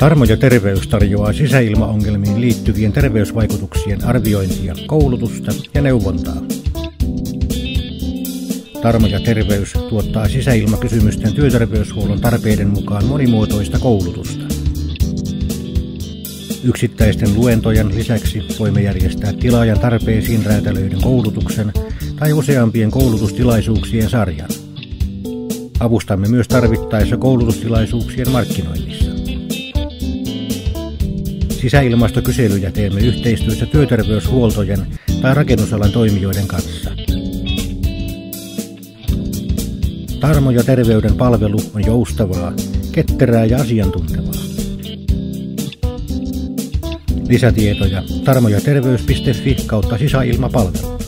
Tarmo ja terveys tarjoaa sisäilmaongelmiin liittyvien terveysvaikutuksien arviointia, koulutusta ja neuvontaa. Tarmo ja terveys tuottaa sisäilmakysymysten työterveyshuollon tarpeiden mukaan monimuotoista koulutusta. Yksittäisten luentojen lisäksi voimme järjestää tilaajan tarpeisiin räätälöidyn koulutuksen tai useampien koulutustilaisuuksien sarjan. Avustamme myös tarvittaessa koulutustilaisuuksien markkinoinnissa. Sisäilmastokyselyjä teemme yhteistyössä työterveyshuoltojen tai rakennusalan toimijoiden kanssa. Tarmo ja terveyden palvelu on joustavaa, ketterää ja asiantuntevaa. Lisätietoja tarmojaterveys.fi kautta sisäilmapalvelu.